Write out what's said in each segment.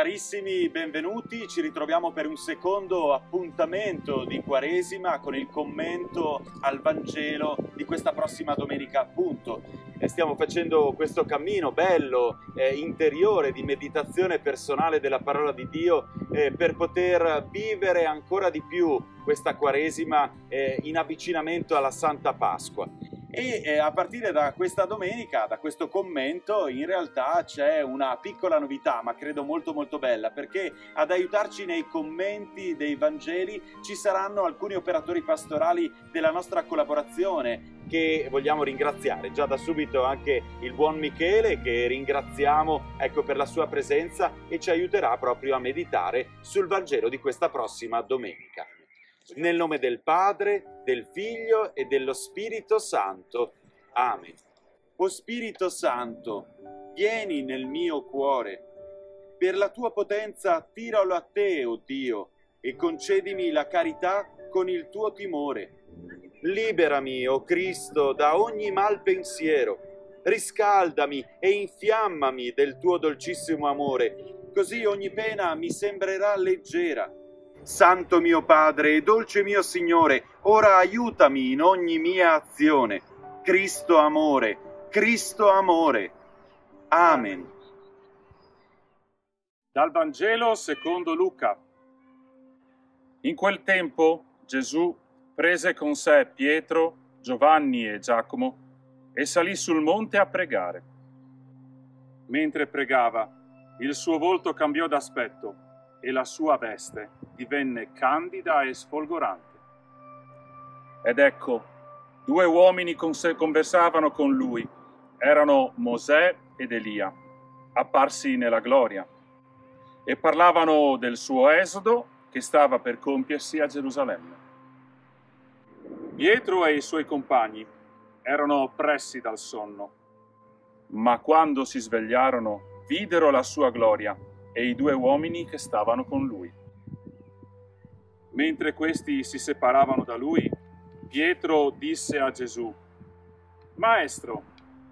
Carissimi, benvenuti, ci ritroviamo per un secondo appuntamento di Quaresima con il commento al Vangelo di questa prossima domenica appunto. E stiamo facendo questo cammino bello, eh, interiore, di meditazione personale della parola di Dio eh, per poter vivere ancora di più questa Quaresima eh, in avvicinamento alla Santa Pasqua. E eh, a partire da questa domenica, da questo commento, in realtà c'è una piccola novità, ma credo molto molto bella, perché ad aiutarci nei commenti dei Vangeli ci saranno alcuni operatori pastorali della nostra collaborazione che vogliamo ringraziare. Già da subito anche il buon Michele che ringraziamo ecco, per la sua presenza e ci aiuterà proprio a meditare sul Vangelo di questa prossima domenica. Nel nome del Padre, del Figlio e dello Spirito Santo. Amen. O Spirito Santo, vieni nel mio cuore. Per la tua potenza attiralo a te, o oh Dio, e concedimi la carità con il tuo timore. Liberami, o oh Cristo, da ogni mal pensiero. Riscaldami e infiammami del tuo dolcissimo amore, così ogni pena mi sembrerà leggera Santo mio Padre e dolce mio Signore, ora aiutami in ogni mia azione. Cristo amore, Cristo amore. Amen. Dal Vangelo secondo Luca. In quel tempo Gesù prese con sé Pietro, Giovanni e Giacomo e salì sul monte a pregare. Mentre pregava, il suo volto cambiò d'aspetto e la sua veste divenne candida e sfolgorante. Ed ecco, due uomini conversavano con lui, erano Mosè ed Elia, apparsi nella gloria, e parlavano del suo esodo che stava per compiersi a Gerusalemme. Pietro e i suoi compagni erano oppressi dal sonno, ma quando si svegliarono videro la sua gloria e i due uomini che stavano con lui. Mentre questi si separavano da lui, Pietro disse a Gesù, Maestro,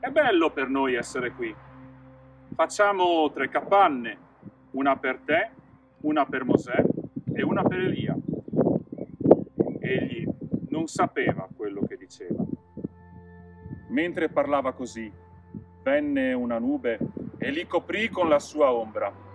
è bello per noi essere qui. Facciamo tre capanne, una per te, una per Mosè e una per Elia. Egli non sapeva quello che diceva. Mentre parlava così, venne una nube e li coprì con la sua ombra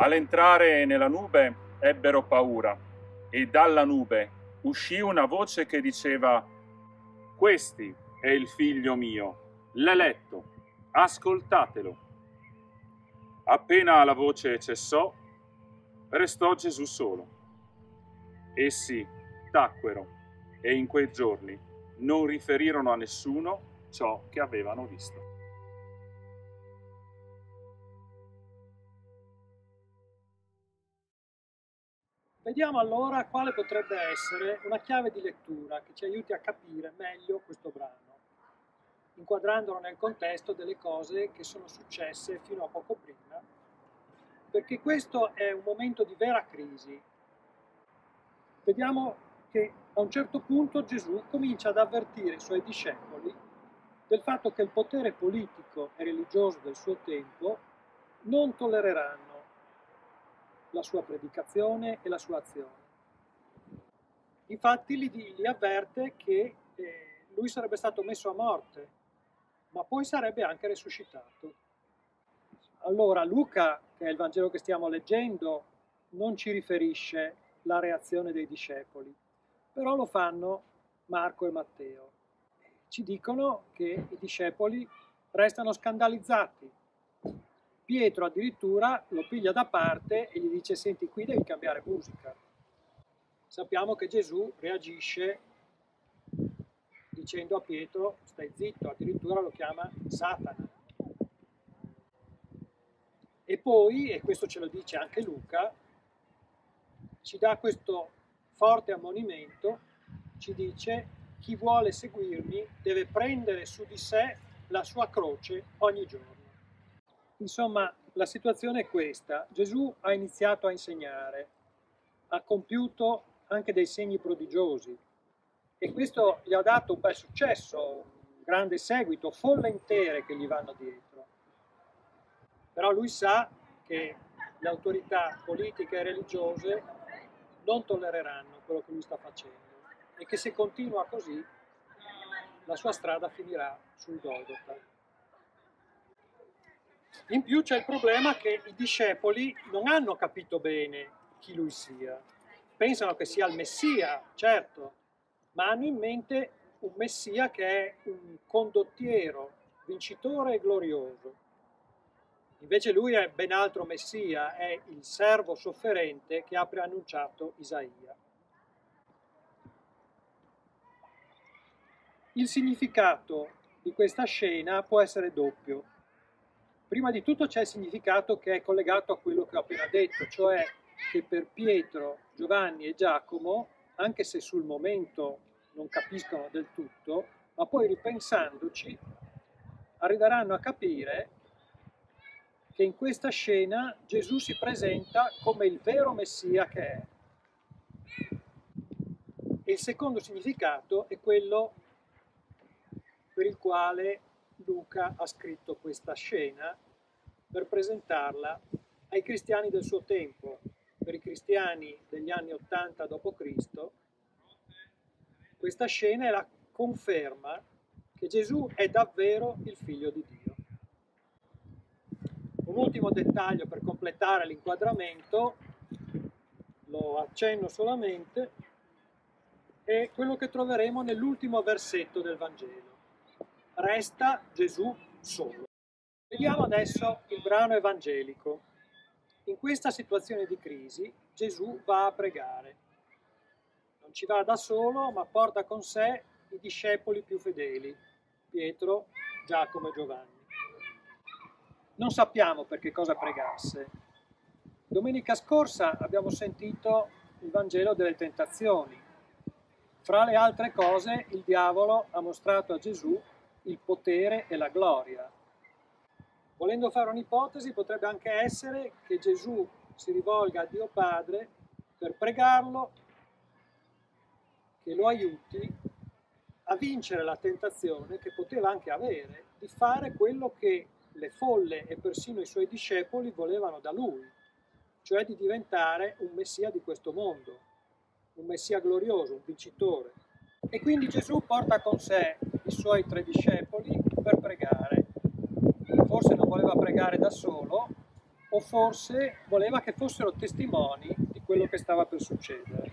All'entrare nella nube ebbero paura e dalla nube uscì una voce che diceva Questi è il figlio mio, l'eletto, ascoltatelo. Appena la voce cessò, restò Gesù solo. Essi tacquero e in quei giorni non riferirono a nessuno ciò che avevano visto. Vediamo allora quale potrebbe essere una chiave di lettura che ci aiuti a capire meglio questo brano, inquadrandolo nel contesto delle cose che sono successe fino a poco prima, perché questo è un momento di vera crisi. Vediamo che a un certo punto Gesù comincia ad avvertire i suoi discepoli del fatto che il potere politico e religioso del suo tempo non tollereranno la sua predicazione e la sua azione. Infatti li, li avverte che eh, lui sarebbe stato messo a morte, ma poi sarebbe anche risuscitato. Allora Luca, che è il Vangelo che stiamo leggendo, non ci riferisce la reazione dei discepoli, però lo fanno Marco e Matteo. Ci dicono che i discepoli restano scandalizzati Pietro addirittura lo piglia da parte e gli dice senti qui devi cambiare musica. Sappiamo che Gesù reagisce dicendo a Pietro stai zitto, addirittura lo chiama Satana. E poi, e questo ce lo dice anche Luca, ci dà questo forte ammonimento, ci dice chi vuole seguirmi deve prendere su di sé la sua croce ogni giorno. Insomma, la situazione è questa. Gesù ha iniziato a insegnare, ha compiuto anche dei segni prodigiosi e questo gli ha dato un bel successo, un grande seguito, folle intere che gli vanno dietro. Però lui sa che le autorità politiche e religiose non tollereranno quello che lui sta facendo e che se continua così la sua strada finirà sul Golgotha. In più c'è il problema che i discepoli non hanno capito bene chi lui sia. Pensano che sia il Messia, certo, ma hanno in mente un Messia che è un condottiero, vincitore e glorioso. Invece lui è ben altro Messia, è il servo sofferente che ha preannunciato Isaia. Il significato di questa scena può essere doppio. Prima di tutto c'è il significato che è collegato a quello che ho appena detto, cioè che per Pietro, Giovanni e Giacomo, anche se sul momento non capiscono del tutto, ma poi ripensandoci arriveranno a capire che in questa scena Gesù si presenta come il vero Messia che è. E il secondo significato è quello per il quale Luca ha scritto questa scena per presentarla ai cristiani del suo tempo, per i cristiani degli anni 80 d.C. Questa scena è la conferma che Gesù è davvero il figlio di Dio. Un ultimo dettaglio per completare l'inquadramento, lo accenno solamente, è quello che troveremo nell'ultimo versetto del Vangelo. Resta Gesù solo. Vediamo adesso il brano evangelico. In questa situazione di crisi Gesù va a pregare. Non ci va da solo, ma porta con sé i discepoli più fedeli, Pietro, Giacomo e Giovanni. Non sappiamo per che cosa pregasse. Domenica scorsa abbiamo sentito il Vangelo delle tentazioni. Fra le altre cose, il diavolo ha mostrato a Gesù il potere e la gloria. Volendo fare un'ipotesi, potrebbe anche essere che Gesù si rivolga a Dio Padre per pregarlo che lo aiuti a vincere la tentazione che poteva anche avere di fare quello che le folle e persino i suoi discepoli volevano da lui, cioè di diventare un messia di questo mondo, un messia glorioso, un vincitore. E quindi Gesù porta con sé i suoi tre discepoli per pregare. Forse non voleva pregare da solo, o forse voleva che fossero testimoni di quello che stava per succedere.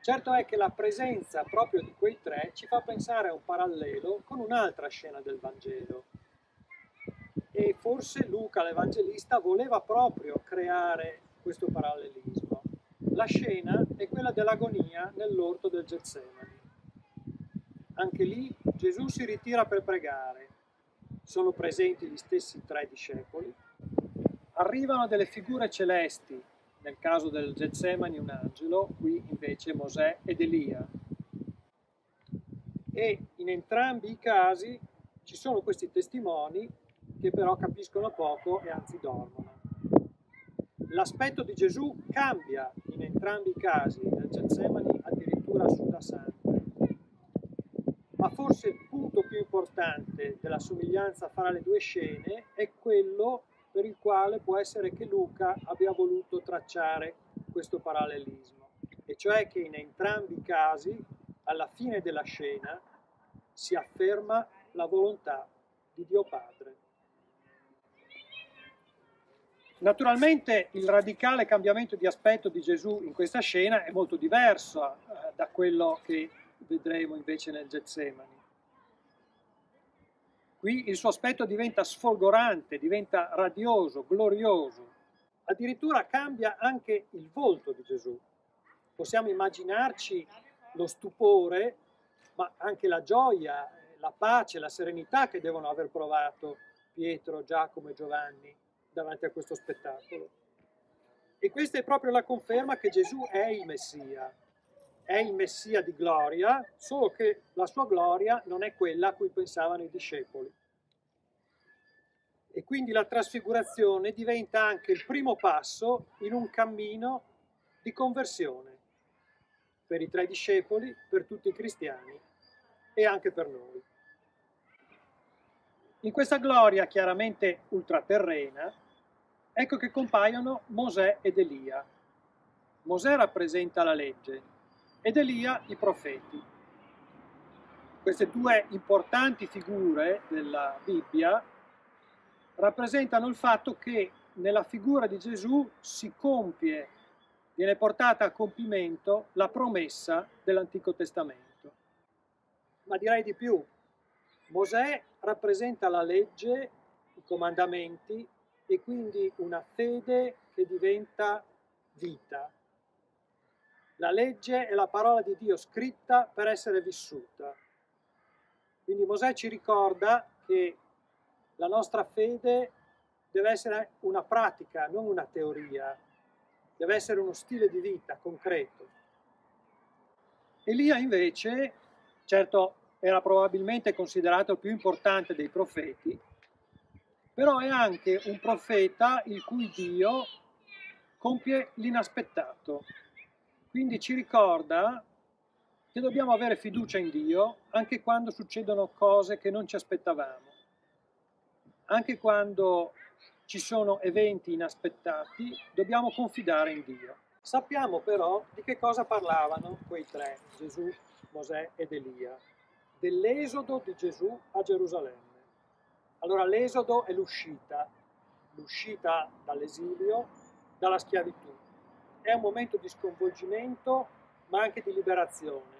Certo è che la presenza proprio di quei tre ci fa pensare a un parallelo con un'altra scena del Vangelo, e forse Luca l'Evangelista voleva proprio creare questo parallelismo. La scena è quella dell'agonia nell'orto del Getsemani. Anche lì Gesù si ritira per pregare. Sono presenti gli stessi tre discepoli. Arrivano delle figure celesti, nel caso del Getsemani un angelo, qui invece Mosè ed Elia. E in entrambi i casi ci sono questi testimoni che però capiscono poco e anzi dormono. L'aspetto di Gesù cambia in entrambi i casi, nel Getsemani addirittura suda sangue. Ma forse il punto più importante della somiglianza fra le due scene è quello per il quale può essere che Luca abbia voluto tracciare questo parallelismo, e cioè che in entrambi i casi, alla fine della scena, si afferma la volontà di Dio Padre. Naturalmente il radicale cambiamento di aspetto di Gesù in questa scena è molto diverso eh, da quello che vedremo invece nel Getsemani. Qui il suo aspetto diventa sfolgorante, diventa radioso, glorioso. Addirittura cambia anche il volto di Gesù. Possiamo immaginarci lo stupore, ma anche la gioia, la pace, la serenità che devono aver provato Pietro, Giacomo e Giovanni davanti a questo spettacolo. E questa è proprio la conferma che Gesù è il Messia, è il Messia di gloria, solo che la sua gloria non è quella a cui pensavano i discepoli. E quindi la trasfigurazione diventa anche il primo passo in un cammino di conversione per i tre discepoli, per tutti i cristiani e anche per noi. In questa gloria chiaramente ultraterrena, ecco che compaiono Mosè ed Elia. Mosè rappresenta la legge ed Elia i profeti. Queste due importanti figure della Bibbia rappresentano il fatto che nella figura di Gesù si compie, viene portata a compimento la promessa dell'Antico Testamento. Ma direi di più, Mosè rappresenta la legge, i comandamenti e quindi una fede che diventa vita. La legge è la parola di Dio scritta per essere vissuta. Quindi Mosè ci ricorda che la nostra fede deve essere una pratica, non una teoria, deve essere uno stile di vita concreto. Elia invece, certo era probabilmente considerato il più importante dei profeti, però è anche un profeta il cui Dio compie l'inaspettato. Quindi ci ricorda che dobbiamo avere fiducia in Dio anche quando succedono cose che non ci aspettavamo, anche quando ci sono eventi inaspettati, dobbiamo confidare in Dio. Sappiamo però di che cosa parlavano quei tre, Gesù, Mosè ed Elia dell'esodo di Gesù a Gerusalemme. Allora l'esodo è l'uscita, l'uscita dall'esilio, dalla schiavitù. È un momento di sconvolgimento, ma anche di liberazione,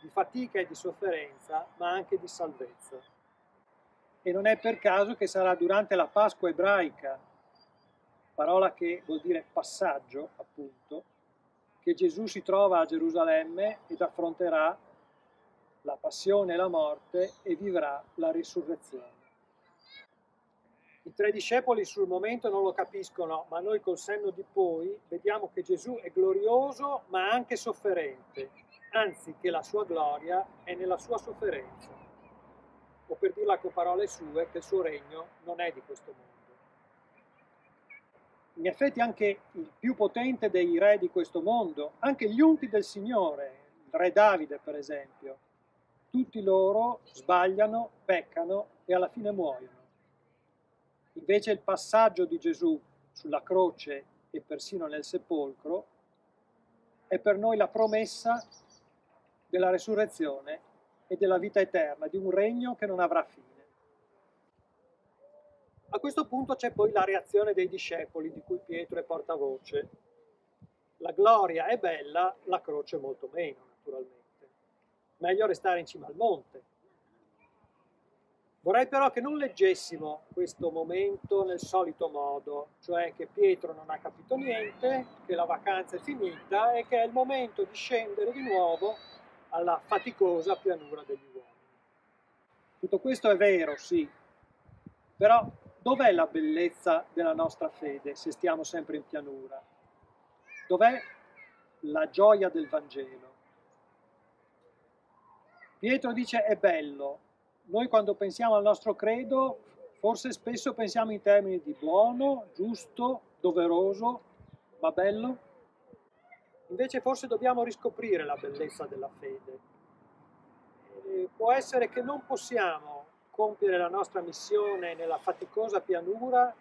di fatica e di sofferenza, ma anche di salvezza. E non è per caso che sarà durante la Pasqua ebraica, parola che vuol dire passaggio, appunto, che Gesù si trova a Gerusalemme ed affronterà la passione e la morte e vivrà la risurrezione. I tre discepoli sul momento non lo capiscono, ma noi col senno di poi vediamo che Gesù è glorioso ma anche sofferente, anzi che la sua gloria è nella sua sofferenza. O per dirla con parole sue, che il suo regno non è di questo mondo. In effetti anche il più potente dei re di questo mondo, anche gli unti del Signore, il re Davide per esempio, tutti loro sbagliano, peccano e alla fine muoiono. Invece il passaggio di Gesù sulla croce e persino nel sepolcro è per noi la promessa della resurrezione e della vita eterna, di un regno che non avrà fine. A questo punto c'è poi la reazione dei discepoli di cui Pietro è portavoce. La gloria è bella, la croce molto meno, naturalmente meglio restare in cima al monte. Vorrei però che non leggessimo questo momento nel solito modo, cioè che Pietro non ha capito niente, che la vacanza è finita e che è il momento di scendere di nuovo alla faticosa pianura degli uomini. Tutto questo è vero, sì, però dov'è la bellezza della nostra fede se stiamo sempre in pianura? Dov'è la gioia del Vangelo? Pietro dice è bello. Noi quando pensiamo al nostro credo, forse spesso pensiamo in termini di buono, giusto, doveroso, ma bello. Invece forse dobbiamo riscoprire la bellezza della fede. E può essere che non possiamo compiere la nostra missione nella faticosa pianura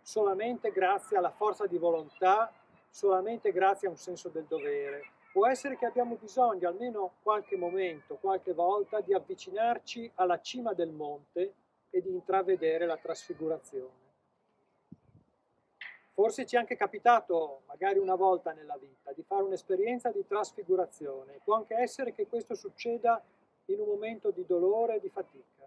solamente grazie alla forza di volontà, solamente grazie a un senso del dovere, Può essere che abbiamo bisogno, almeno qualche momento, qualche volta, di avvicinarci alla cima del monte e di intravedere la trasfigurazione. Forse ci è anche capitato, magari una volta nella vita, di fare un'esperienza di trasfigurazione. Può anche essere che questo succeda in un momento di dolore e di fatica.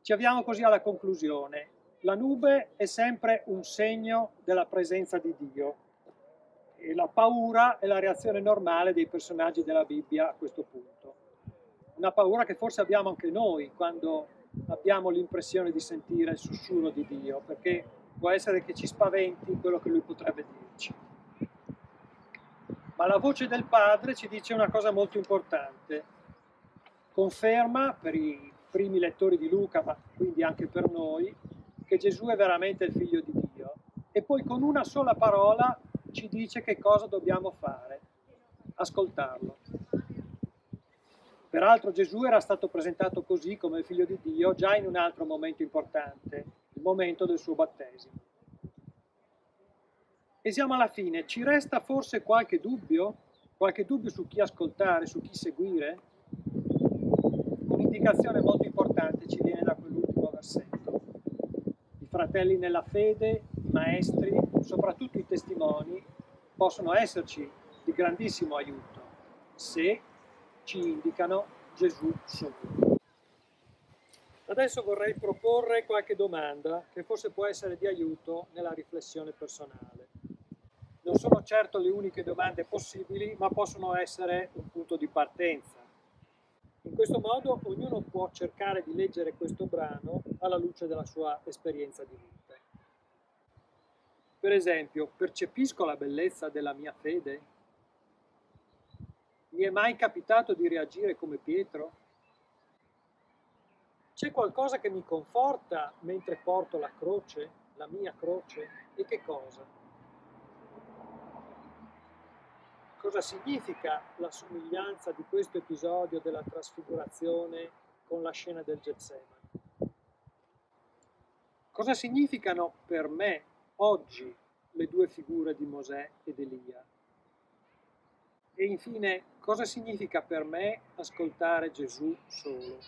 Ci avviamo così alla conclusione. La nube è sempre un segno della presenza di Dio e la paura è la reazione normale dei personaggi della Bibbia a questo punto. Una paura che forse abbiamo anche noi quando abbiamo l'impressione di sentire il sussurro di Dio, perché può essere che ci spaventi quello che lui potrebbe dirci. Ma la voce del Padre ci dice una cosa molto importante. Conferma per i primi lettori di Luca, ma quindi anche per noi, che Gesù è veramente il figlio di Dio. E poi con una sola parola ci dice che cosa dobbiamo fare, ascoltarlo. Peraltro Gesù era stato presentato così come figlio di Dio già in un altro momento importante, il momento del suo battesimo. E siamo alla fine, ci resta forse qualche dubbio? Qualche dubbio su chi ascoltare, su chi seguire? Un'indicazione molto importante ci viene da quell'ultimo versetto. I fratelli nella fede, maestri, soprattutto i testimoni, possono esserci di grandissimo aiuto se ci indicano Gesù solo. Adesso vorrei proporre qualche domanda che forse può essere di aiuto nella riflessione personale. Non sono certo le uniche domande possibili, ma possono essere un punto di partenza. In questo modo ognuno può cercare di leggere questo brano alla luce della sua esperienza di vita. Per esempio, percepisco la bellezza della mia fede? Mi è mai capitato di reagire come Pietro? C'è qualcosa che mi conforta mentre porto la croce, la mia croce? E che cosa? cosa significa la somiglianza di questo episodio della trasfigurazione con la scena del Getsemani. Cosa significano per me oggi le due figure di Mosè ed Elia? E infine, cosa significa per me ascoltare Gesù solo?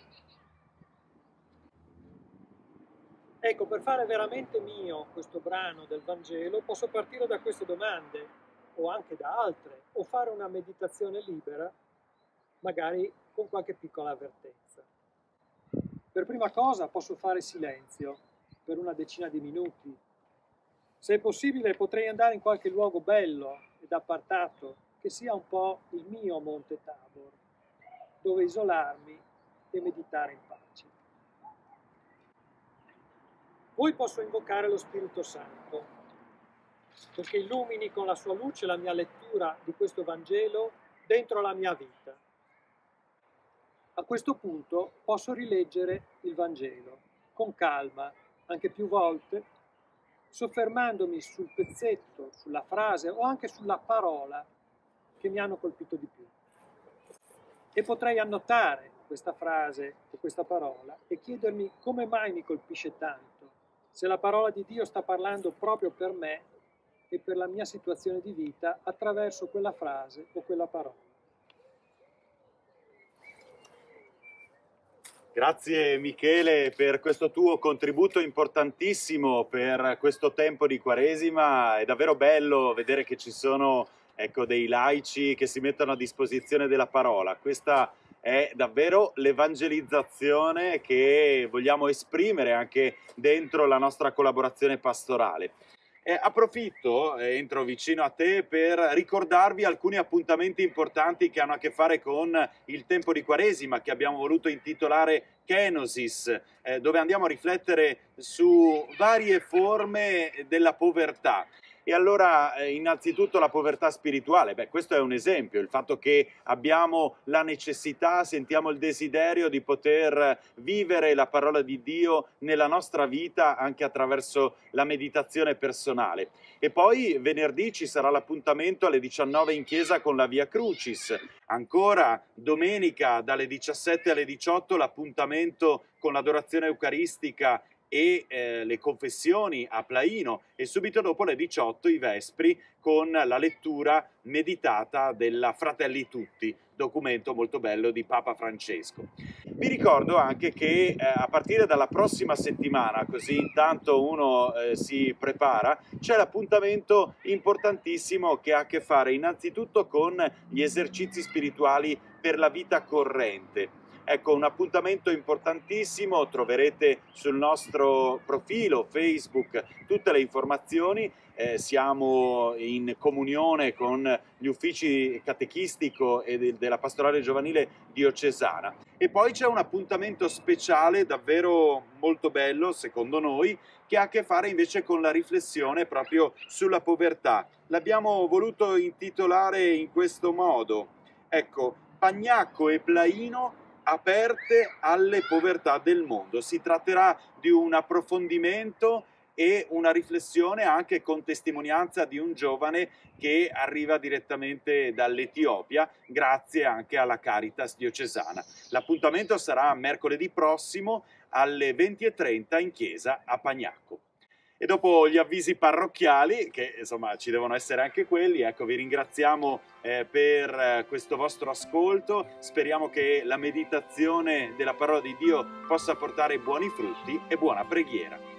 Ecco, per fare veramente mio questo brano del Vangelo posso partire da queste domande o anche da altre, o fare una meditazione libera, magari con qualche piccola avvertenza. Per prima cosa posso fare silenzio per una decina di minuti. Se è possibile potrei andare in qualche luogo bello ed appartato, che sia un po' il mio Monte Tabor, dove isolarmi e meditare in pace. Poi posso invocare lo Spirito Santo perché illumini con la sua luce la mia lettura di questo Vangelo dentro la mia vita. A questo punto posso rileggere il Vangelo con calma, anche più volte, soffermandomi sul pezzetto, sulla frase o anche sulla parola che mi hanno colpito di più. E potrei annotare questa frase o questa parola e chiedermi come mai mi colpisce tanto, se la parola di Dio sta parlando proprio per me e per la mia situazione di vita attraverso quella frase o quella parola. Grazie Michele per questo tuo contributo importantissimo per questo tempo di Quaresima. È davvero bello vedere che ci sono ecco, dei laici che si mettono a disposizione della parola. Questa è davvero l'evangelizzazione che vogliamo esprimere anche dentro la nostra collaborazione pastorale. Eh, approfitto, eh, entro vicino a te per ricordarvi alcuni appuntamenti importanti che hanno a che fare con il tempo di Quaresima che abbiamo voluto intitolare Kenosis, eh, dove andiamo a riflettere su varie forme della povertà. E allora, eh, innanzitutto la povertà spirituale, beh, questo è un esempio, il fatto che abbiamo la necessità, sentiamo il desiderio di poter vivere la parola di Dio nella nostra vita anche attraverso la meditazione personale. E poi venerdì ci sarà l'appuntamento alle 19 in chiesa con la Via Crucis. Ancora domenica dalle 17 alle 18 l'appuntamento con l'adorazione eucaristica e eh, le confessioni a Plaino e subito dopo le 18 i Vespri con la lettura meditata della Fratelli Tutti, documento molto bello di Papa Francesco. Vi ricordo anche che eh, a partire dalla prossima settimana, così intanto uno eh, si prepara, c'è l'appuntamento importantissimo che ha a che fare innanzitutto con gli esercizi spirituali per la vita corrente Ecco, un appuntamento importantissimo, troverete sul nostro profilo Facebook tutte le informazioni, eh, siamo in comunione con gli uffici catechistico e de- della pastorale giovanile diocesana. E poi c'è un appuntamento speciale davvero molto bello, secondo noi, che ha a che fare invece con la riflessione proprio sulla povertà. L'abbiamo voluto intitolare in questo modo. Ecco, Pagnacco e Plaino aperte alle povertà del mondo. Si tratterà di un approfondimento e una riflessione anche con testimonianza di un giovane che arriva direttamente dall'Etiopia grazie anche alla Caritas diocesana. L'appuntamento sarà mercoledì prossimo alle 20.30 in chiesa a Pagnacco. E dopo gli avvisi parrocchiali, che insomma ci devono essere anche quelli, ecco, vi ringraziamo eh, per eh, questo vostro ascolto. Speriamo che la meditazione della parola di Dio possa portare buoni frutti e buona preghiera.